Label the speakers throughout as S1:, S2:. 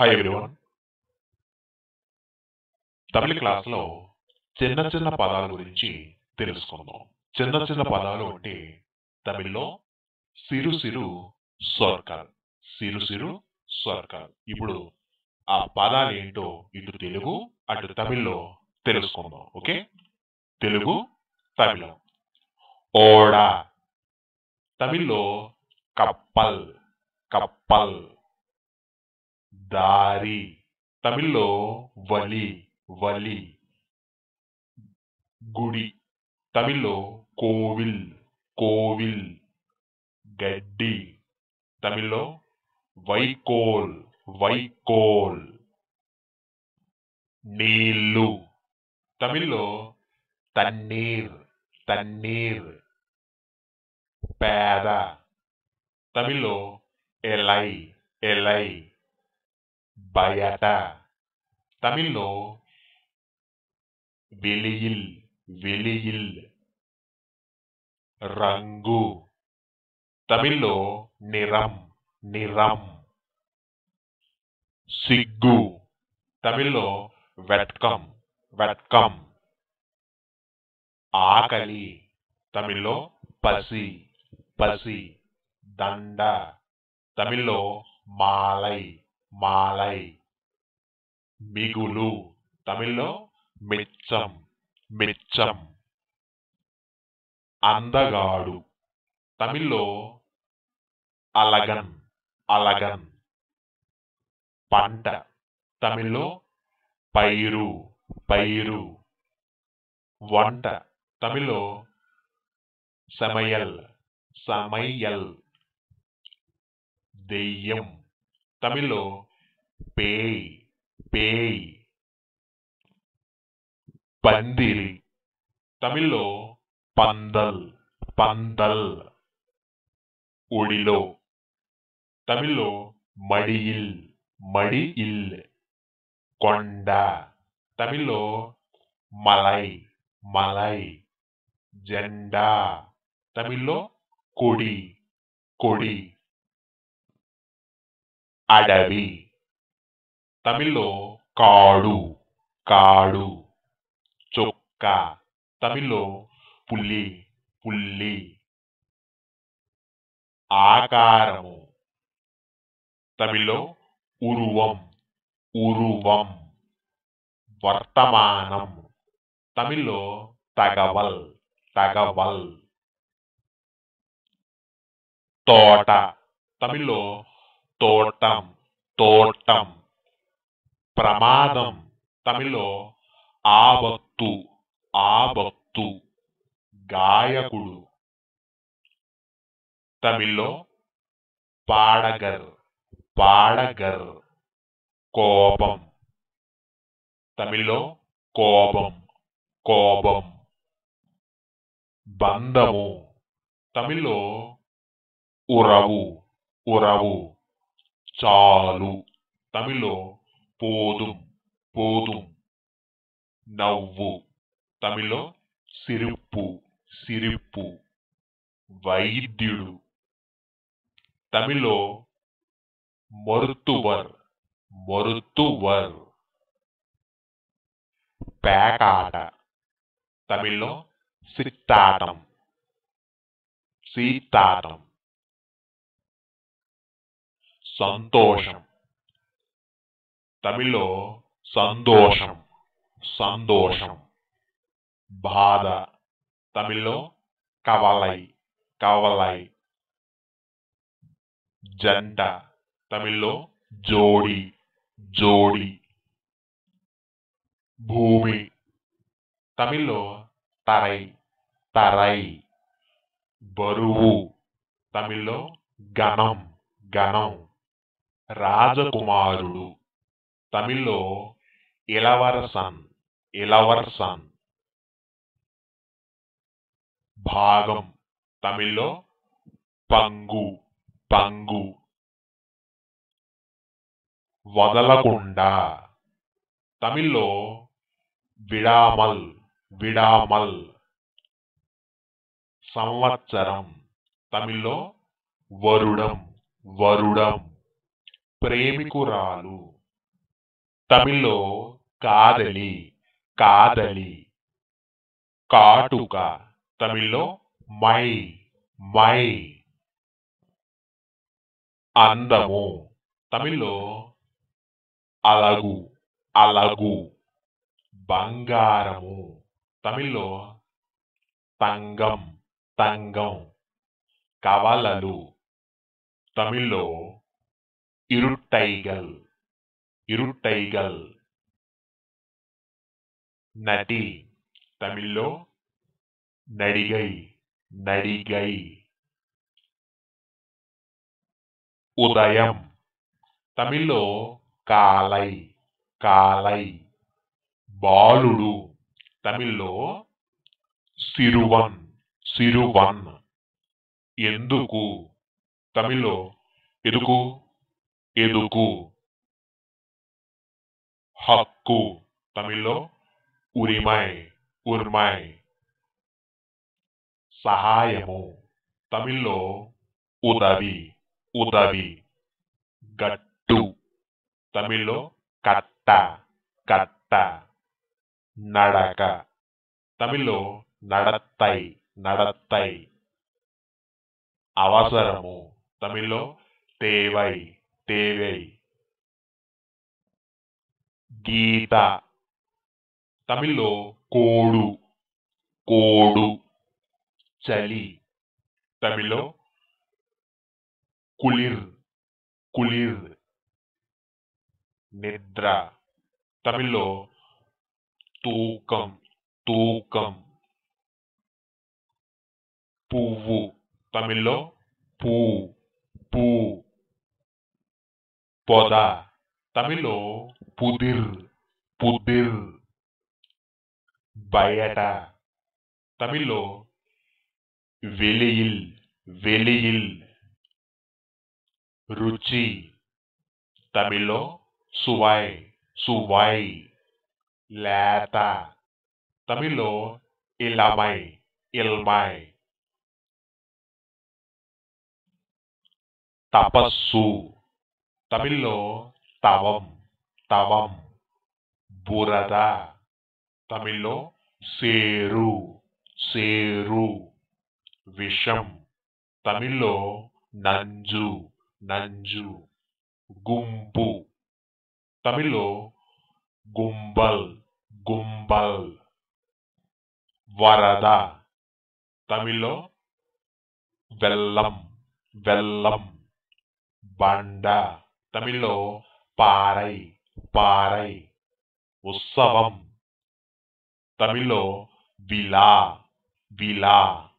S1: Hi everyone తమిళ క్లాస్లో చిన్న చిన్న పదాల గురించి తెలుసుకుందాం. చిన్న చిన్న పదాలు అంటే తమిళ్ళో సిరు సిరు స్వర్గాలు సిరు సిరు స్వర్గాలు ఇప్పుడు ఆ పదాలు ఏంటో ఇటు తెలుగు అటు తమిళ్ళో తెలుసుకుందాం. ఓకే? తెలుగు తమిళం. ఓడ. తమిళ్ళో కప్పల్. కప్పల్. దారి. తమిళ్ళో వలి వలి. గుడి. తమిళ్ళో కోవిల్ కోవిల్. గడ్డి. తమిళ్ళో వైకోల్ వైకోల్. నీళ్ళు. తమిళ్ళో తన్నీర్ తన్నీర్. పేద. తమిళ్ళో ఎలై ఎలై. బయట తమిళ్ళో వెలియిల్ వెలియిల్ రంగు తమిళ్ళో నిరం నిరం సిగ్గు తమిళ్ళో వెట్కం వెట్కం ఆకలి తమిళ్ళో పసి పసి దండ తమిళ్ళో మాలై మాలై మిగులు తమిళ్ళో మిచ్చం మిచ్చం. అందగాడు తమిళ్ళో అలగన్ అలగన్. పంట తమిళ్ళో పైరు పైరు. వంట తమిళ్ళో సమయల్ సమయల్. దెయ్యం. తమిళ్ళో పేయ్ పేయ్. పందిరి. తమిళ్ళో పందల్ పందల్. ఒడిలో. తమిళ్ళో మడియిల్ మడియిల్. కొండ. తమిళ్ళో మలై మలై. జెండా. తమిళ్ళో కొడి కొడి. అడవి. తమిళ్ళో కాడు కాడు చొక్క. తమిళ్ళో పులి పుల్లి. ఆకారము. తమిళ్ళో ఉరువం ఉరువం. వర్తమానం. తమిళ్ళో తగవల్ తగవల్. తోట. తమిళ్ళో తోటం తోటం. ప్రమాదం తమిళ్ళో ఆవత్తు ఆవత్తు గాయకుడు. తమిళ్ళో పాడగర్ పాడగర్ కోపం. తమిళ్ళో కోపం కోపం. బంధము తమిళ్ళో ఉరవు ఉరవు. చాలు. తమిళ్ళో పోదుం పోదుం. నవ్వు. తమిళ్ళో సిరిప్పు సిరిప్పు. వైద్యుడు. తమిళ్ళో మరుతువర్ మరుతువర్. పేకాట. తమిళ్ళో సిత్తాటం సీతాటం. సంతోషం. తమిళ్ళో సంతోషం సంతోషం బాధ. తమిళ్ళో కవలై కవలై. జంట. తమిళ్ళో జోడి జోడి. భూమి. తమిళ్ళో తరై తరై. బరువు. తమిళ్ళో గణం గణం రాజకుమారుడు. తమిళ్ళో ఇలవరసన్ ఇలవర్సన్. భాగం తమిళ్ళో పంగు పంగు. వదలకుండా. తమిళ్ళో విడామల్ విడామల్. సంవత్సరం తమిళ్ళో వరుడం వరుడం. ప్రేమికురాలు. తమిళ్ళో కాదలి కాదలి. కాటుక తమిళ్ళో మై మై. అందము తమిళ్ళో అలగు అలగు. బంగారము తమిళ్ళో తంగం తంగం. కవలలు తమిళ్ళో ఇరుట్టైగల్ ఇరుట్టైగల్ నటి తమిళ్ళో నడిగై నడిగై ఉదయం తమిళ్ళో కాలై కాలై బాలుడు తమిళ్ళో సిరువన్ సిరువన్ ఎందుకు తమిళ్ళో ఎదుకు ఎదుకు హక్కు తమిళ్ళో ఉరిమై ఉర్మై. సహాయము తమిళ్ళో ఉదవి ఉదవి. గట్టు తమిళ్ళో కట్ట కట్ట. నడక తమిళ్ళో నడత్తై నడత్తై. అవసరము తమిళ్ళో తేవై. தேவை గీత తమిళ్ళో కోడు కోడు చలి తమిళ్ళో కులిర్ కులిర్ నిద్ర తమిళ్ళో తూకం తూకం పువ్వు తమిళ్ళో పూ పొద. తమిళ్ళో పుదిర్ పుదిర్ బయట. తమిళ్ళో వెలియిల్ వెలియిల్ రుచి. తమిళ్ళో సువై సువై లేత. తమిళ్ళో ఇలామై ఇల్మై. తపస్సు. తమిళ్ళో తవం తవం బురద. తమిళ్ళో సేరు సేరు విషం. తమిళ్ళో నంజు నంజు గుంపు. తమిళ్ళో గుంబల్ గుంబల్. వరద. తమిళ్ళో వెల్లం వెల్లం. బండ. తమిళ్ళో పారై పారై ఉత్సవం. తమిళ్ళో విలా విలా.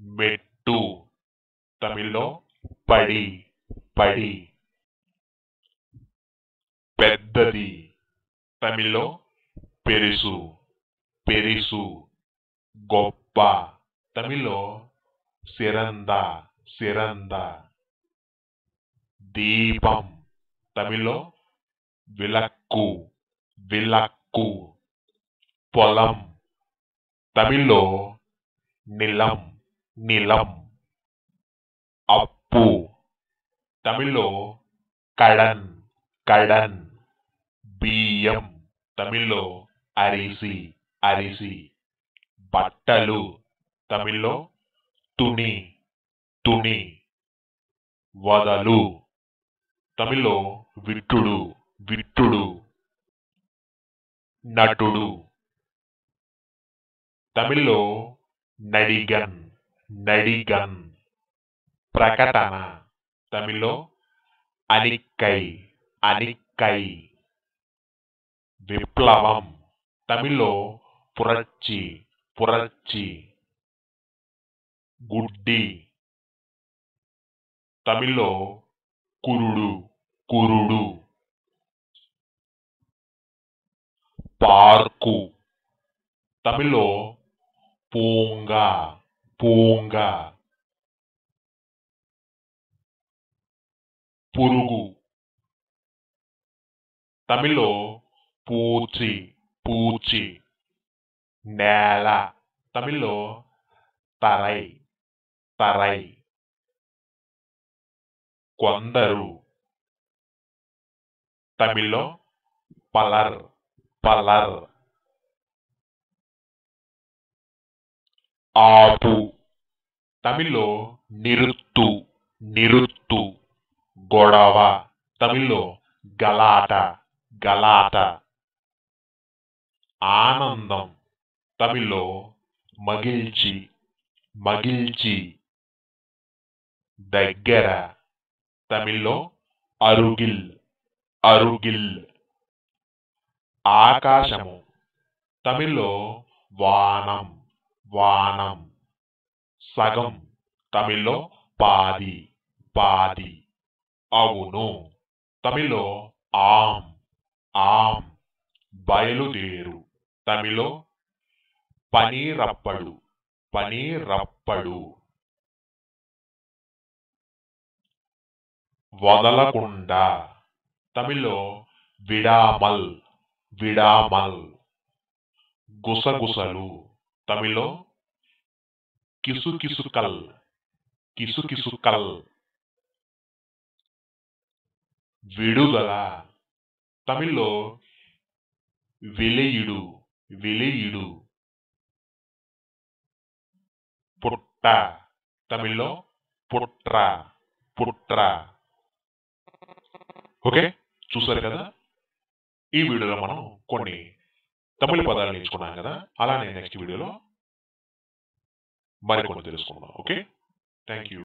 S1: మెట్టు. తమిళ్ళో పడి పడి. పెద్దది. తమిళ్ళో పెరుసు పెరుసు. గొప్ప. తమిళ్ళో సిరంద సిరంద. దీపం. తమిళ్ళో విలక్కు విలక్కు. పొలం. తమిళ్ళో నిలం నిలం. అప్పు. తమిళ్ళో కడన్ కడన్. బియ్యం. తమిళ్ళో అరిసి అరిసి. బట్టలు. తమిళ్ళో తుని తుని. వదలు. తమిళ్ళో విట్టుడు విట్టుడు. నటుడు. తమిళ్ళో నడిగన్ నడిగన్. ప్రకటన. తమిళ్ళో అనిక్కై అనిక్కై. విప్లవం. తమిళ్ళో పురచ్చి పురచ్చి. గుడ్డి. తమిళ్ళో కురుడు కురుడు. పార్కు. తమిళ్ళో పూంగ పూంగ. పురుగు. తమిళ్ళో పూచి పూచి. నేల. తమిళ్ళో తరై తరై. కొందరు. తమిళ్ళో పలర్ పలర్. ఆపు. తమిళ్ళో నిరుత్తు నిరుత్తు. గొడవ. తమిళ్ళో గలాట గలాట. ఆనందం. తమిళ్ళో మగిల్చి మగిల్చి. దగ్గర. తమిళ్ళో అరుగిల్ అరుగిల్. ఆకాశము. తమిళ్ళో వానం వానం. సగం తమిళ్ళో పాది పాది. అవును. తమిళ్ళో ఆమ్ ఆమ్ బయలుదేరు. తమిళో పనీరప్పడు పనీరప్పడు వదలకుండా. తమిళ్ళో విడామల్ విడామల్. గుసగుసలు. తమిళ్ళో కిసుకిసుకల్ కిసుకిసుకల్. విడుదల. తమిళ్ళో విలయుడు విలయుడు. పుట్ట. తమిళ్ళో పుట్ర పుట్ర. ఓకే? చూసారు కదా? ఈ వీడియోలో మనం కొన్ని తమిళ పదాలు నేర్చుకున్నాం కదా? అలానే నెక్స్ట్ వీడియోలో మరికొన్ని తెలుసుకుందాం. ఓకే? Thank you